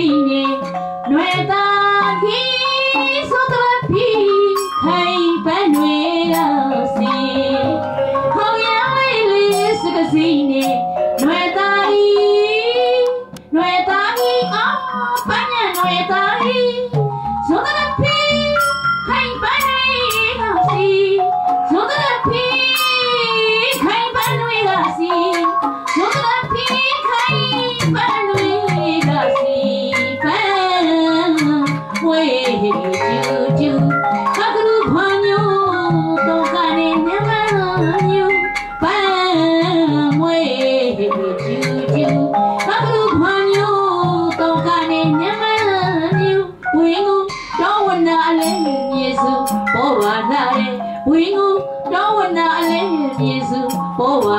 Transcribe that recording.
ninguém ဝါနာရဲဝင်းဦးတော်ဝနာအလဲယေစုဘောဝါ